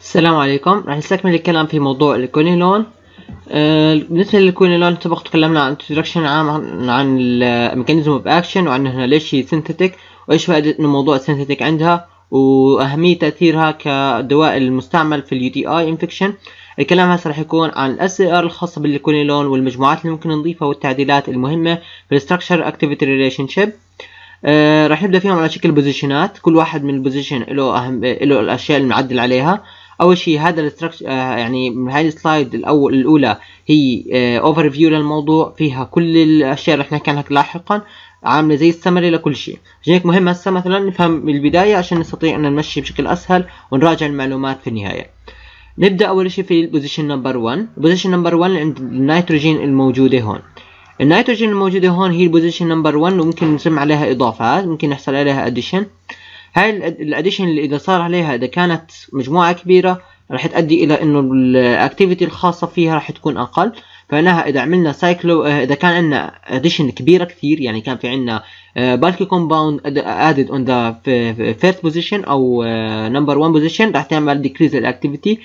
السلام عليكم. راح نستكمل الكلام في موضوع الكونيلون. آه، بالنسبة للكونيلون سبق تكلمنا عن introduction عام عن, ال mechanism of action وعن هنا ليش هي synthetic وإيش فائدة إنه موضوع ال synthetic عندها وأهمية تأثيرها كدواء المستعمل في ال UTI infection الكلام هسه راح يكون عن الأسئلة الخاصة بالكونيلون والمجموعات اللي ممكن نضيفها والتعديلات المهمة في ال structure activity relationship راح نبدأ فيهم على شكل position ات كل واحد من ال position له اهم له الأشياء اللي نعدل عليها. أول شيء هذا ال structure آه يعني هاي ال slide الأول الأولى هي over آه view للموضوع فيها كل الأشياء اللي نحكي عنها لاحقا عاملة زي السمري لكل شيء. عشان هيك مهم هسه مثلا نفهم من البداية عشان نستطيع إن نمشي بشكل أسهل ونراجع المعلومات في النهاية. نبدأ أول شيء في ال position number 1 ال position number 1 عند النيتروجين الموجودة هون. النيتروجين الموجودة هون هي ال position number 1 وممكن نسمي عليها إضافات ممكن نحصل عليها addition هاي ال addition اللي إذا صار عليها إذا كانت مجموعة كبيرة راح تؤدي إلى إنه ال activity الخاصة فيها راح تكون أقل. فإنها إذا عملنا cyclo إذا كان عندنا addition كبيرة كثير يعني كان في عندنا bulky compound added on the first position أو number 1 position راح تعمل decrease ال activity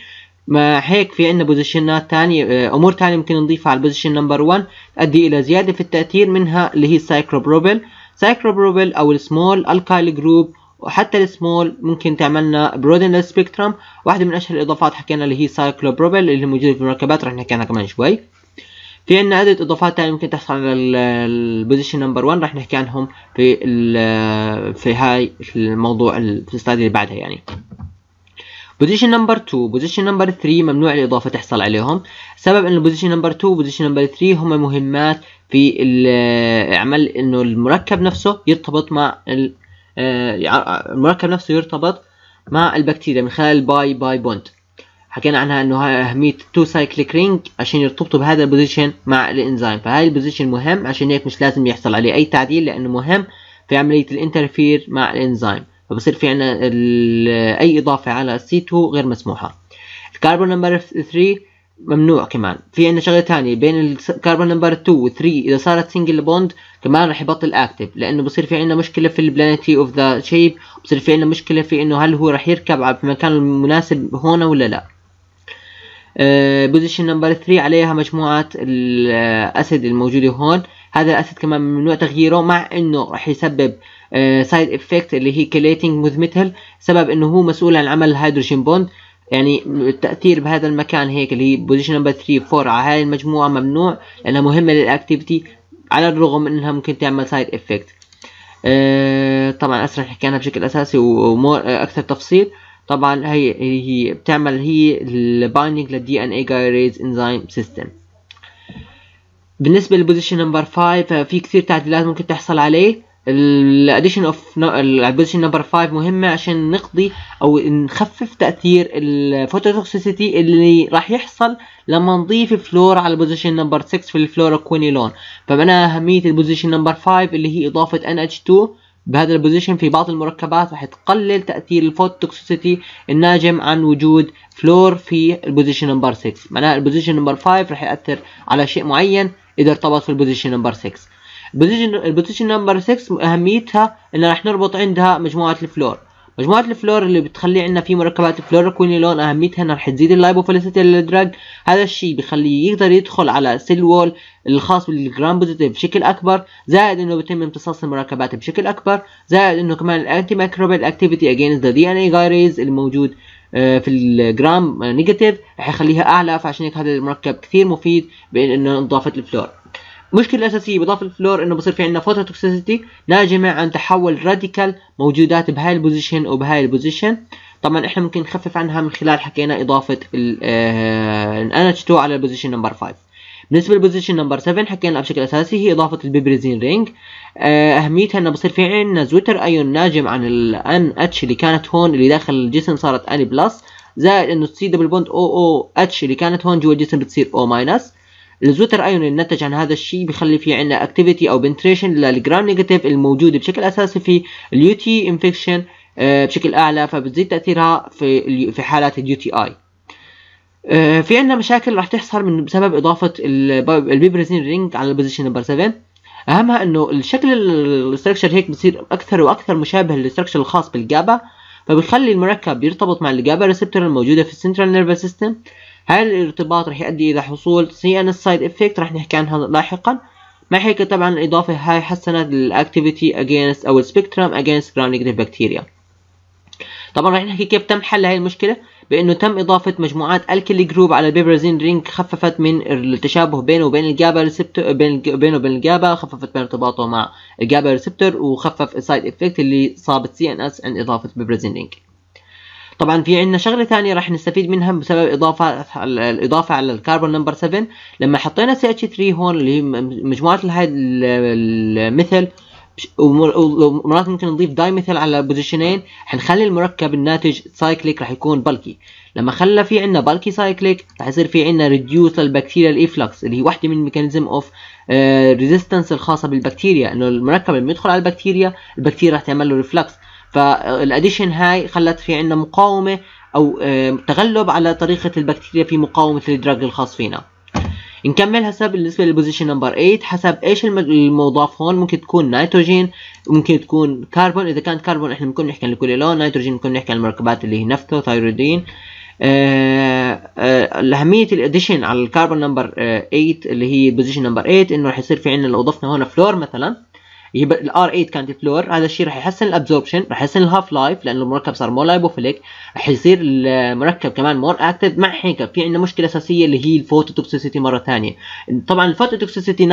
ما هيك في عندنا position ات ثانية أمور ثانية ممكن نضيفها على ال position number 1 تؤدي إلى زيادة في التأثير منها اللي هي ال cyclopropyl cyclopropyl أو ال small alkyl group وحتى ال small ممكن تعملنا broaden spectrum واحدة من أشهر الإضافات حكينا اللي هي cyclopropyl اللي موجودة في المركبات رح نحكي عنها كمان شوي. في عندنا عدة إضافات تانية ممكن تحصل على ال position number 1 رح نحكي عنهم في في هاي الموضوع في ال slide اللي بعدها يعني. position number 2 position number 3 ممنوع الإضافة تحصل عليهم. سبب إنه position number 2 و position number 3 هم مهمات في عمل إنه المركب نفسه يرتبط مع المركب نفسه يرتبط مع البكتيريا من خلال ال pi pi bond. حكينا عنها إنه أهمية two cyclic ring عشان يرتبطوا بهذا ال position مع الانزيم فهاي ال position مهم عشان هيك مش لازم يحصل عليه أي تعديل لأنه مهم في عملية ال interfere مع الانزيم فبصير في عندنا أي إضافة على C 2 غير مسموحة. الكربون number 3 ممنوع كمان. في عندنا شغلة ثانية بين الكربون number 2 و 3 إذا صارت single bond كمان رح يبطل active لأنه بصير في عندنا مشكلة في ال planarity of the shape بصير في عندنا مشكلة في إنه هل هو رح يركب في المكان المناسب هون ولا لا. position number 3 عليها مجموعه ال acid الموجودة هون. هذا ال acid كمان ممنوع تغييره مع إنه رح يسبب side effect اللي هي chelating with metal سبب إنه هو مسؤول عن عمل ال hydrogen bond يعني التأثير بهذا المكان هيك اللي هي position number 3 4 على هاي المجموعة ممنوع لأنها مهمة لل activity على الرغم من إنها ممكن تعمل side effect أه طبعا هسه رح نحكي عنها بشكل أساسي و more أكثر تفصيل. طبعا هي هي بتعمل هي ال binding لل DNA gyrase enzyme system بالنسبة لل position number 5 في كثير تعديلات ممكن تحصل عليه. ال addition of ال position number 5 مهمة عشان نقضي أو نخفف تأثير ال phototoxicity اللي راح يحصل لما نضيف فلور على ال position number 6 في الفلوروكوينيلون. فمعناها أهمية ال position number 5 اللي هي إضافة NH2 بهذا ال position في بعض المركبات راح تقلل تأثير ال phototoxicity الناجم عن وجود فلور في ال position number 6 معناها ال position number 5 راح يأثر على شيء معين إذا ارتبط في ال position number 6 ال position number 6 أهميتها ان راح نربط عندها مجموعة الفلور. مجموعة الفلور اللي بتخلي عندنا في مركبات الفلوروكوينيلون أهميتها إنها رح تزيد ال lipophilicity لل drug. هذا الشيء بخليه يقدر يدخل على cell wall الخاص بال gram positive بشكل أكبر زائد إنه بيتم امتصاص المركبات بشكل أكبر زائد إنه كمان ال antimicrobial activity against the DNA gyrase الموجود في ال gram negative رح يخليها أعلى فعشان هيك هذا المركب كثير مفيد بان إنه إضافة الفلور. المشكلة الأساسية بإضافة الفلور إنه بصير في عندنا phototoxicity ناجمة عن تحول radical موجودات بهاي ال position وبهاي ال position طبعا إحنا ممكن نخفف عنها من خلال حكينا إضافة ال NH2 على ال position number 5 بالنسبة لل position number 7 حكينا بشكل أساسي هي إضافة ال piperazine ring أهميتها إنه بصير في عندنا zwitterion ناجم عن ال NH اللي كانت هون اللي داخل الجسم صارت N plus زائد إنه ال C double bond O OH اللي كانت هون جوا الجسم بتصير O minus ال zwitterion اللي نتج عن هذا الشيء بيخلي في عندنا activity أو penetration لل gram negative الموجوده بشكل أساسي في ال UT infection بشكل أعلى فبتزيد تأثيرها في في حالات ال UTI في عندنا مشاكل راح تحصل من بسبب إضافة ال piperazine ring على ال position number 7 أهمها إنه الشكل ال structure هيك بصير أكثر وأكثر مشابه لل structure الخاص بال GABA فبيخلي المركب يرتبط مع ال GABA receptor الموجودة في ال central nervous system هاي الارتباط رح يؤدي إلى حصول CN side effect رح نحكي عنها لاحقا. مع هيك طبعا الإضافة هاي حسنت ال activity against أو ال spectrum against gram negative bacteria طبعا رح نحكي كيف تم حل هاي المشكلة؟ بإنه تم إضافة مجموعات alkyl group على ال piperazine ring خففت من التشابه بينه وبين ال GABA receptor بين بينه وبين ال GABA خففت من ارتباطه مع ال GABA receptor وخفف ال side effect اللي صابت CNS عند إضافة piperazine ring طبعا في عندنا شغلة ثانية راح نستفيد منها بسبب إضافة الإضافة على الكربون number 7 لما حطينا CH 3 هون اللي هي مجموعة ال methyl ومرات ممكن نضيف dimethyl على position ين حنخلي المركب الناتج cyclic راح يكون bulky لما خلى في عندنا bulky cyclic راح يصير في عندنا reduce للبكتيريا ال efflux اللي هي واحدة من ال mechanism of resistance الخاصة بالبكتيريا. إنه المركب لما يدخل على البكتيريا البكتيريا راح تعمل له efflux فال addition هاي خلت في عندنا مقاومة أو تغلب على طريقة البكتيريا في مقاومة ال drug الخاص فينا. نكمل هسه بالنسبة لل position number 8 حسب إيش المضاف هون ممكن تكون نيتروجين ممكن تكون كربون إذا كانت كربون إحنا بنكون نحكي عن الكوليلون نيتروجين بنكون نحكي عن المركبات اللي هي naphthyridine آه آه ال addition على الكربون number 8 اللي هي ال position number 8 إنه رح يصير في عندنا لو ضفنا هون فلور مثلا. يبقى ال R 8 كانت فلور هذا الشيء راح يحسن ال absorption راح يحسن ال half life لأنه المركب صار more lipophilic راح يصير المركب كمان more active مع هيك في عندنا مشكلة أساسية اللي هي ال phototoxicity مرة ثانية. طبعا ال phototoxicity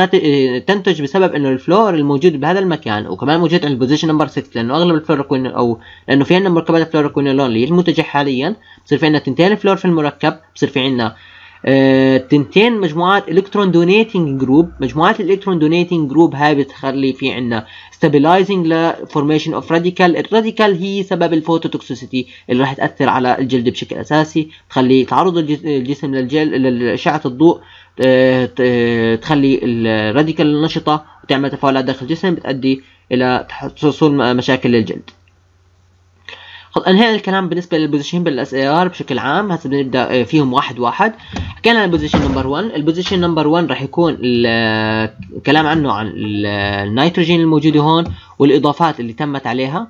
تنتج بسبب إنه الفلور الموجود بهذا المكان وكمان موجود عند ال position number 6 لأنه أغلب ال fluoroquin أو لأنه في عندنا مركبات الفلوروكوينولون اللي هي المنتجة حاليا بصير في عندنا تنتين فلور في المركب بصير في عندنا آه، تنتين مجموعات electron donating group مجموعات ال electron donating group هاي بتخلي في عندنا stabilizing ل formation of radical ال radical هي سبب ال phototoxicity اللي راح تأثر على الجلد بشكل أساسي تخلي تعرض الجسم للجل لاشعه الضوء آه، تخلي ال radical النشطه وتعمل تفاعلات داخل الجسم بتؤدي إلى حصول مشاكل للجلد. خلص انهينا الكلام بالنسبة لل position بال SAR بشكل عام. هسه بنبدأ آه، فيهم واحد واحد. حكينا عن ال position number 1 ال position number 1 راح يكون الكلام عنه عن النيتروجين الموجوده هون والإضافات اللي تمت عليها.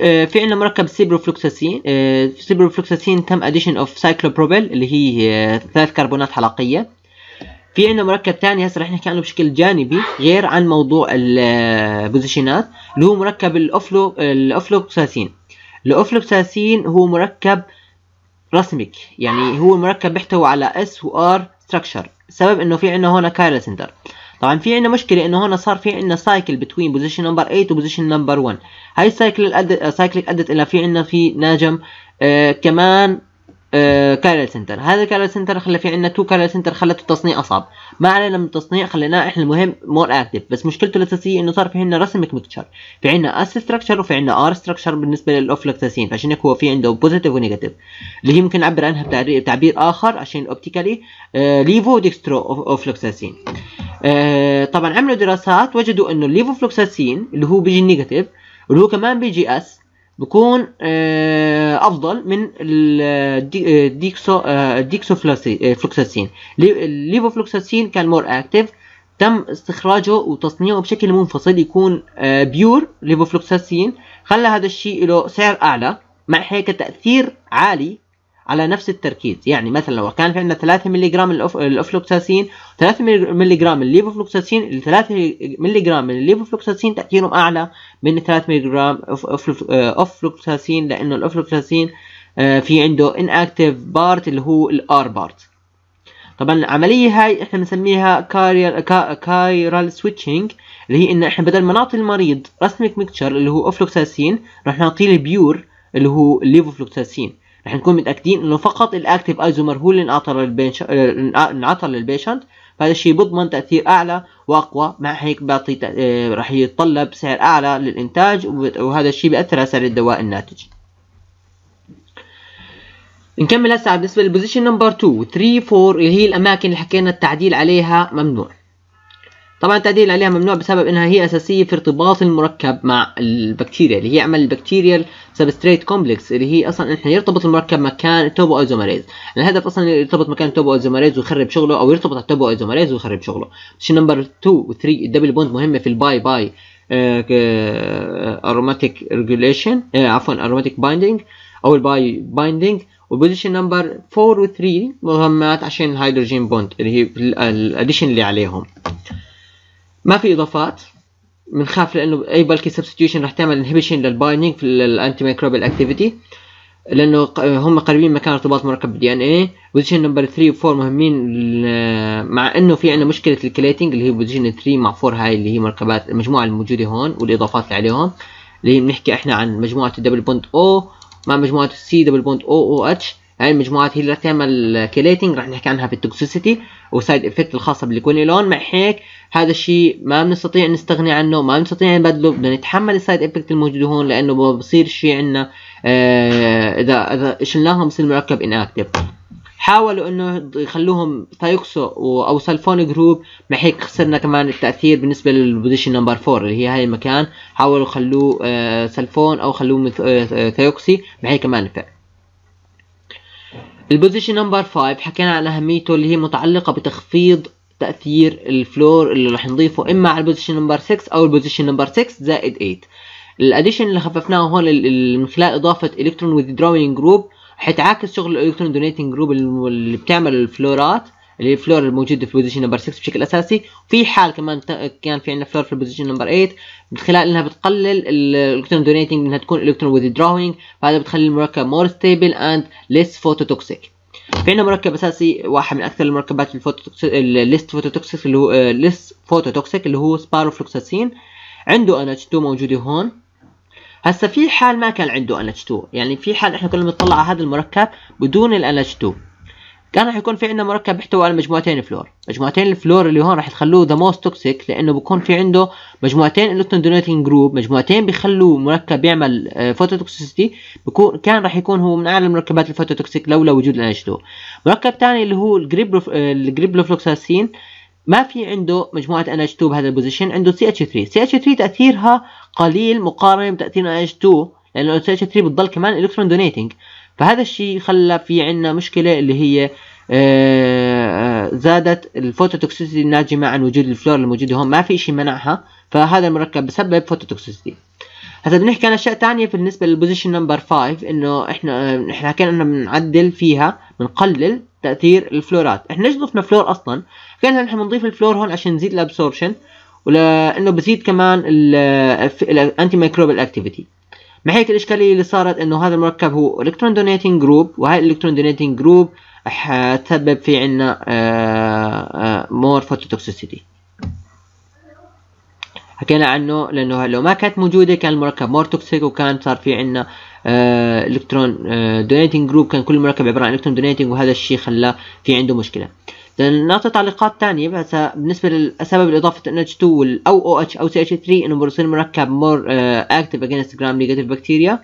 آه، في عندنا مركب سيبروفلوكساسين. آه، سيبروفلوكساسين تم addition of cyclopropyl اللي هي ثلاث كربونات حلقية. في عندنا مركب ثاني هسه رح نحكي عنه بشكل جانبي غير عن موضوع ال position ات اللي هو مركب ال oflo ال ofloxacin ال ofloxacin هو مركب racemic يعني هو مركب بيحتوي على S و R structure السبب إنه في عندنا هون chiral center طبعا في عندنا مشكلة إنه هون صار في عندنا cycle between position number 8 و position number 1 هاي ال cycle الأدت cycle أدت إلى في عندنا في ناجم آه كمان آه chiral center هذا ال chiral center خلى في عندنا two chiral center خلته التصنيع أصعب. ما علينا من التصنيع خليناه إحنا المهم more active بس مشكلته الأساسية إنه صار في عندنا racemic mixture في عندنا S structure وفي عندنا R structure بالنسبة لل ofloxacin فعشان هيك هو في عنده positive و negative اللي هي ممكن نعبر عنها بتعبير آخر عشان optically آه levo dextro ofloxacin آه طبعا عملوا دراسات وجدوا إنه الليفو فلوكساسين اللي هو بيجي negative واللي هو كمان بيجي S بكون آه، أفضل من ال dexo ال dexofloxacin. الليفوفلوكساسين كان more active تم استخراجه وتصنيعه بشكل منفصل يكون pure levofloxacin خلى هذا الشيء له سعر أعلى مع هيك تأثير عالي على نفس التركيز. يعني مثلا لو كان في عندنا 3 ملي جرام ال ofloxacin 3 ملي جرام الليفوفلوكساسين ال 3 ملي جرام من الليفوفلوكساسين تأثيرهم أعلى من 3 ملي جرام أوفلوكساسين لأنه الأوفلوكساسين آه، في عنده inactive part اللي هو ال R part طبعا العملية هاي إحنا بنسميها chiral switching اللي هي إن إحنا بدل ما نعطي المريض racemic mixture اللي هو أوفلوكساسين رح نعطيه ال pure اللي هو الليفوفلوكساسين رح نكون متأكدين إنه فقط ال active isomer هو اللي انعطى لل pa... انعطى لل patient فهذا الشيء بضمن تأثير أعلى وأقوى. مع هيك بيعطي آه، راح يتطلب سعر أعلى للإنتاج وهذا الشيء بيأثر على سعر الدواء الناتج. نكمل هسه بالنسبة لل position number 2 3 4 اللي هي الأماكن اللي حكينا التعديل عليها ممنوع. طبعا التعديل عليها ممنوع بسبب إنها هي أساسية في ارتباط المركب مع البكتيريا اللي هي عمل ال bacterial substrate complex اللي هي أصلا إحنا يرتبط المركب مكان ال topoisomerase الهدف أصلا يرتبط مكان ال topoisomerase ويخرب شغله أو يرتبط على ال topoisomerase ويخرب شغله. شيء number 2 و 3 ال double bond مهمة في ال pi pi aromatic regulation عفوا aromatic binding أو ال pi binding و position number 4 و 3 مهمات عشان ال hydrogen bond اللي هي ال addition اللي عليهم. ما في إضافات. بنخاف لأنه أي bulky substitution راح تعمل inhibition لل binding في ال antimicrobial activity لأنه هم قريبين مكان ارتباط مركب ال DNA position number 3 و 4 مهمين مع إنه في عندنا مشكلة ال chelating اللي هي position 3 مع 4 هاي اللي هي مركبات المجموعة الموجودة هون والإضافات اللي عليهم اللي بنحكي إحنا عن مجموعة ال double bond أو مع مجموعة ال C double bond O OH هاي المجموعات هي اللي تعمل chelating رح نحكي عنها في ال toxicity و side effect الخاصة بالكونيلون. مع هيك هذا الشيء ما بنستطيع نستغني عنه ما بنستطيع نبدله بدنا نتحمل ال side effect الموجود هون لأنه بصير شيء عندنا آه اذا إذا شلناهم بصير المركب inactive حاولوا إنه يخلوهم thioxo أو sulfone group مع هيك خسرنا كمان التأثير بالنسبة لل position number 4 اللي هي هاي المكان. حاولوا خلوه آه sulfone أو خلوه آه thioxy مع هيك كمان ما نفع. ال position number 5 حكينا عن أهميته اللي هي متعلقة بتخفيض تأثير الفلور اللي راح نضيفه إما على ال position number 6 أو ال position number 6 زائد 8 ال addition اللي خففناه هون من خلال إضافة electron withdrawing group حيتعاكس شغل ال electron donating group اللي بتعمل الفلورات. الفلور الموجودة في ال position number 6 بشكل أساسي. في حال كمان كان في عندنا فلور في ال position number 8 من خلال إنها بتقلل ال electron donating إنها تكون electron withdrawing فهذا بتخلي المركب more stable and less phototoxic في عندنا مركب أساسي واحد من أكثر المركبات ال phototoxic ال least phototoxic اللي هو least phototoxic اللي هو سبارفلوكساسين عنده NH2 موجودة هون. هسا في حال ما كان عنده NH2 يعني في حال إحنا كنا بنطلع على هذا المركب بدون ال NH2 كان راح يكون في عندنا مركب بيحتوي على مجموعتين فلور. مجموعتين الفلور اللي هون راح يخلوه the most toxic لأنه بكون في عنده مجموعتين electron donating group مجموعتين بيخلوا مركب يعمل phototoxicity بكون كان راح يكون هو من أعلى المركبات ال phototoxic لولا وجود ال NH2 مركب ثاني اللي هو الجريب الجريبافلوكساسين ما في عنده مجموعة NH2 بهذا ال position عنده CH3 CH3 تأثيرها قليل مقارنة بتأثير NH2 لأنه CH3 بتضل كمان electron donating فهذا الشيء خلى في عندنا مشكلة اللي هي زادت ال phototoxicity الناجمة عن وجود الفلور الموجودة هون. ما في شيء منعها فهذا المركب بسبب phototoxicity. هسا بنحكي عن أشياء ثانية بالنسبة لل position number 5 إنه إحنا إحنا حكينا إنه بنعدل فيها بنقلل تأثير الفلورات. إحنا ليش ضفنا فلور أصلا؟ كان نحن بنضيف الفلور هون عشان نزيد ال absorption ولأنه بزيد كمان ال antimicrobial activity مع هيك الإشكالية اللي صارت إنه هذا المركب هو electron donating group وهاي ال electron donating group حتسبب في عنا more phototoxicity حكينا عنه لأنه لو ما كانت موجودة كان المركب more toxic وكان صار في عنا electron donating group كان كل مركب عبارة عن electron donating وهذا الشيء خلاه في عنده مشكلة. نعطي تعليقات ثانية بس بالنسبة لسبب إضافة NH2 أو OH أو CH3 إنه بيصير مركب active against gram negative bacteria.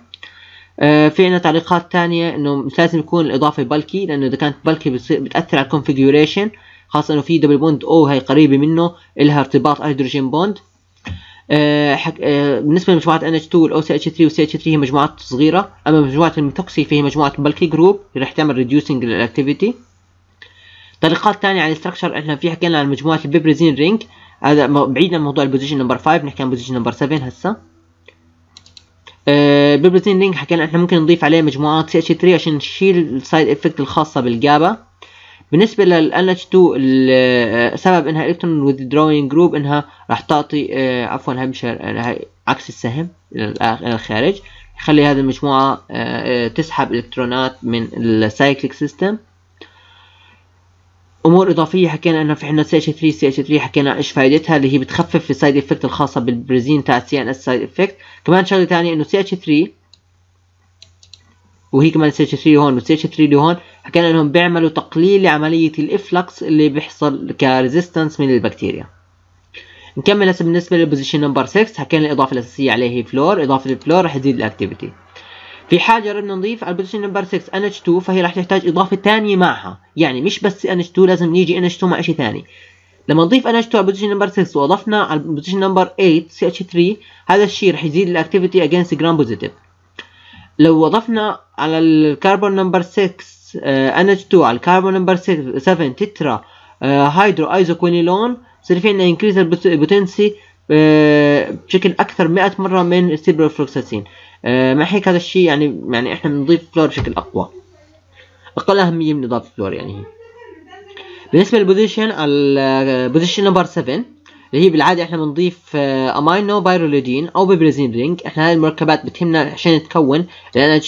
uh, في عنا تعليقات ثانية إنه مش لازم يكون الإضافة bulky لأنه إذا كانت bulky بتصير بتأثر على ال configuration خاصة إنه في double bond أو هي قريبة منه إلها ارتباط hydrogen bond أه حك... أه بالنسبة لمجموعة NH2 وال OCH3 وال CH3 هي مجموعات صغيرة أما مجموعة ال methoxy فهي مجموعة bulky group اللي راح تعمل reducing لل activity تعليقات ثانية عن ال structure إحنا في حكينا عن مجموعة ال piperazine ring هذا بعيد عن موضوع ال position number 5 نحكي عن position number 7 هسا أه piperazine ring حكينا إحنا ممكن نضيف عليه مجموعات CH3 عشان نشيل ال side effect الخاصة بال GABA بالنسبة لل NH2 سبب إنها electron with group إنها راح تعطي آه عفوا هاي مش عكس السهم إلى الخارج. يخلي هذه المجموعة تسحب الكترونات من ال cyclic system أمور إضافية حكينا إنه في عندنا سي إتش 3 سي إتش 3 حكينا إيش فائدتها اللي هي بتخفف ال side effect الخاصة بالبريزين تاع CNS side effect. كمان شغلة ثانية إنه CH3 وهي كمان CH3 هون وال CH3 اللي هون حكينا إنهم بيعملوا تقليل لعملية ال efflux اللي بيحصل ك resistance من البكتيريا. نكمل هسه بالنسبة لل position number 6 حكينا الإضافة الأساسية عليه هي فلور إضافة الفلور رح تزيد ال activity في حال جربنا نضيف على ال position number 6 NH2 فهي راح تحتاج إضافة ثانية معها. يعني مش بس NH2 لازم يجي NH2 مع شيء ثاني. لما نضيف NH2 على ال position number 6 وأضفنا على ال position number 8 CH3 هذا الشيء راح يزيد ال activity against gram positive لو أضفنا على الكربون number 6 NH2 على الكربون number 7 tetrahydro isoquinoline يصير في عندنا increase ال potency بشكل أكثر 100 مرة من السيبروفلوكساسين مع هيك هذا الشيء يعني يعني إحنا بنضيف فلور بشكل أقوى. أقل أهمية من إضافة فلور يعني بالنسبة لل position ال position number 7 اللي هي بالعادة إحنا بنضيف amino pyrrolidine أو piperazine ring إحنا هاي المركبات بتهمنا عشان تكون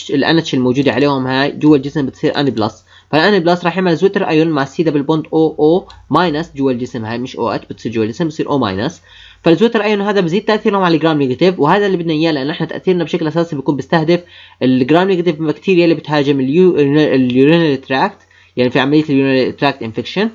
ال NH الموجودة عليهم هاي جوا الجسم بتصير N plus فال N plus راح يعمل zwitterion مع C double bond O O minus جوا الجسم هاي مش OH بتصير جوا الجسم بتصير O minus فال zwitterion هذا بزيد تاثيرهم على ال gram negative وهذا اللي بدنا إياه لأن إحنا تأثيرنا بشكل أساسي بيكون بيستهدف ال gram negative bacteria اللي بتهاجم ال urinary tract يعني في عملية ال urinary tract infection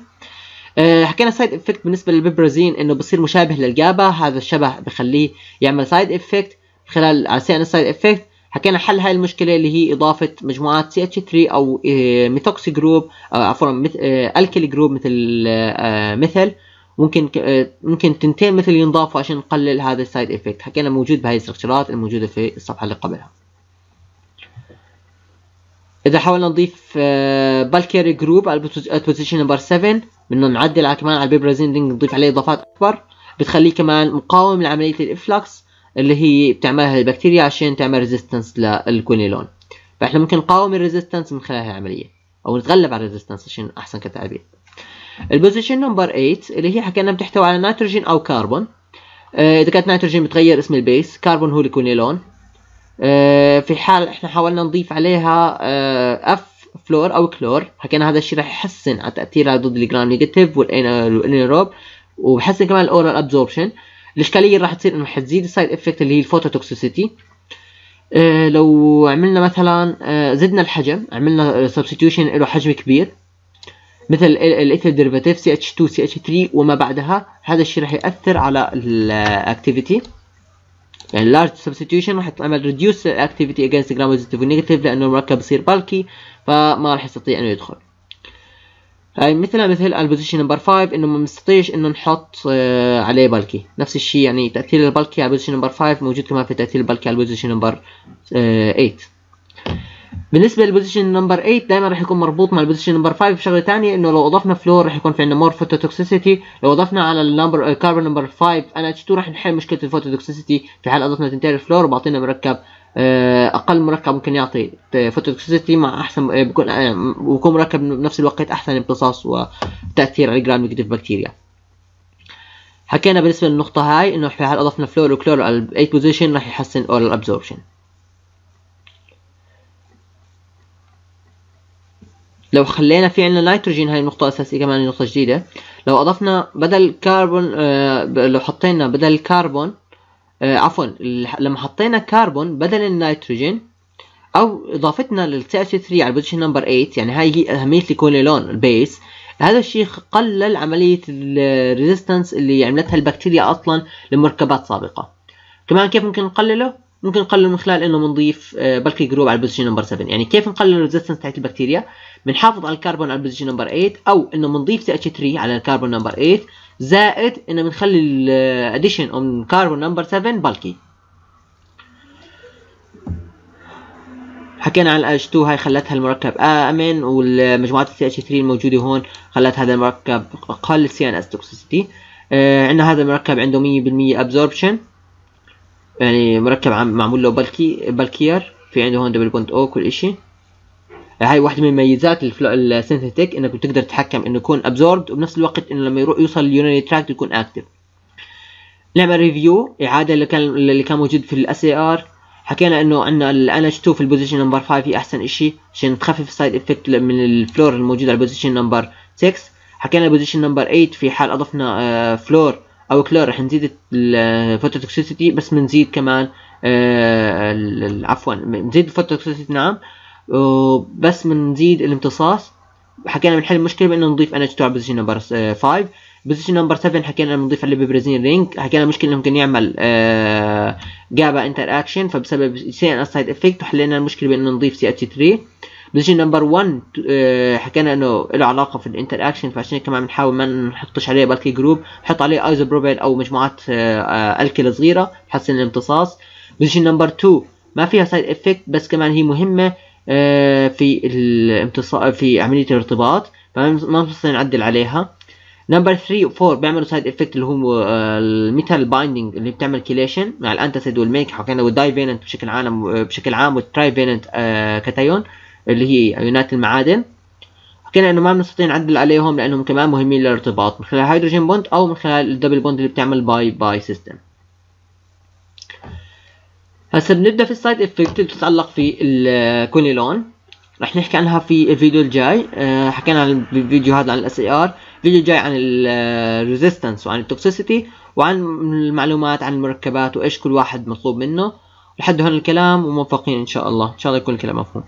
أه حكينا side effect بالنسبة للبيبرازين إنه بصير مشابه لل GABA هذا الشبه بخليه يعمل side effect خلال على ال side effect حكينا حل هاي المشكلة اللي هي إضافة مجموعات CH3 أو methoxy group أو عفوا alkyl group مثل آه، مثل ممكن آه، ممكن تنتين مثل ينضافوا عشان نقلل هذا ال side effect حكينا موجود بهاي ال structure ات الموجودة في الصفحة اللي قبلها. إذا حاولنا نضيف bulky group على ال position number 7 بدنا نعدل كمان على البيبرازين نضيف عليه إضافات أكبر. بتخليه كمان مقاوم لعملية ال efflux اللي هي بتعملها البكتيريا عشان تعمل resistance لل quinolone. فإحنا ممكن نقاوم ال resistance من خلال هاي العملية أو نتغلب على ال resistance عشان أحسن كتعبير. ال position number 8 اللي هي حكينا بتحتوي على نيتروجين أو كربون. آه، إذا كانت نيتروجين بتغير اسم ال base كربون هو الكونيلون آه، في حال إحنا حاولنا نضيف عليها F آه، فلور أو كلور حكينا هذا الشيء راح يحسن على تاثيرها ضد ال gram negative وال anaerobe وبحسن كمان ال oral absorption الإشكالية راح تصير إنه حتزيد ال side effect اللي هي ال phototoxicity لو عملنا مثلا زدنا الحجم عملنا substitution له حجم كبير. مثل ال ethyl derivative CH2 CH3 وما بعدها. هذا الشيء راح يأثر على ال activity يعني large substitution راح تعمل reduce activity against gram positive و negative لأنه المركب بصير bulky فما راح يستطيع إنه يدخل. هاي مثل مثل ال position number 5 إنه ما بنستطيعش إنه نحط آه عليه bulky نفس الشيء يعني تأثير ال bulky على ال position number 5 موجود كمان في تأثير ال bulky على ال position number 8 بالنسبة لل position number 8 دائما راح يكون مربوط مع ال position number 5 بشغلة ثانية إنه لو أضفنا فلور راح يكون في عندنا more phototoxicity لو أضفنا على ال number الكربون number 5 NH2 راح نحل مشكلة ال phototoxicity في حال أضفنا تنتين فلور وبعطينا مركب آه، أقل مركب ممكن يعطي phototoxicity مع أحسن آه، بيكون آه، بيكون مركب بنفس الوقت أحسن امتصاص وتأثير على ال gram negative bacteria. حكينا بالنسبة للنقطة هاي إنه في حال أضفنا فلور وكلور على 8 position راح يحسن oral absorption لو خلينا في عندنا نيتروجين هاي النقطة أساسية كمان نقطة جديدة. لو أضفنا بدل كربون آه لو حطينا بدل الكربون آه عفوا لما حطينا كربون بدل النيتروجين أو إضافتنا لل CH3 على ال position number 8 يعني هاي هي أهمية ال quinolone ال base هذا الشيء قلل عملية ال resistance اللي عملتها البكتيريا أصلا لمركبات سابقة. كمان كيف ممكن نقلله؟ ممكن نقلله من خلال إنه بنضيف bulky group على ال position number 7 يعني كيف نقلل ال resistance تاعت البكتيريا؟ بنحافظ على الكربون على ال position number 8 أو إنه بنضيف CH3 على الكربون number 8 زائد إنه بنخلي ال addition on carbon number 7 bulky حكينا عن ال NH2 هاي خلتها المركب آمن والمجموعات ال CH3 الموجودة هون خلت هذا المركب أقل CNS toxicity عندنا هذا المركب عنده 100% absorption يعني مركب معمول له bulky bulkier في عنده هون double bond أو كل إشي. هاي واحدة من مميزات ال synthetic إنك بتقدر تتحكم إنه يكون absorbed وبنفس الوقت إنه لما يروح يوصل لل urinary tract يكون active نعمل review إعادة اللي كان اللي كان موجود في ال SAR حكينا إنه عندنا ال NH2 في ال position number 5 هي أحسن إشي عشان تخفف ال side effect من الفلور الموجود على ال position number 6 حكينا ال position number 8 في حال أضفنا فلور آه، أو كلور رح نزيد ال phototoxicity بس بنزيد كمان آه، عفوا بنزيد ال phototoxicity نعم. بس بنزيد الامتصاص حكينا بنحل المشكلة بأنه نضيف NH2 على ال position number 5 position number 7 حكينا بنضيف عليه piperazine ring حكينا المشكلة ممكن يعمل آه GABA interaction فبسبب CNS side effect وحلينا المشكلة بأنه نضيف CH3 position number 1 آه حكينا إنه له علاقة في ال interaction فعشان كمان بنحاول ما نحطش عليه bulky group نحط عليه isopropyl أو مجموعات آه آه alkyl صغيرة تحسن الامتصاص. position number 2 ما فيها side effect بس كمان هي مهمة. آه في الامتصاص في عملية الارتباط فما بنستطيع نعدل عليها. number 3 و 4 بيعملوا side effect اللي هو ال metal binding اللي بتعمل chelation مع ال antacid وال milk حكينا وال divalent بشكل عام بشكل عام وال trivalent cation اللي هي ايونات المعادن. حكينا انه ما بنستطيع نعدل عليهم لأنهم كمان مهمين للارتباط من خلال ال hydrogen bond أو من خلال ال double bond اللي بتعمل pi pi system هسه بنبدأ في ال side effect اللي بتتعلق في الكونيلون رح نحكي عنها في الفيديو الجاي. أه حكينا عن الفيديو هذا عن ال SAR الفيديو الجاي عن ال resistance وعن ال toxicity وعن المعلومات عن المركبات وإيش كل واحد مطلوب منه. لحد هون الكلام وموفقين إن شاء الله. إن شاء الله يكون الكلام مفهوم.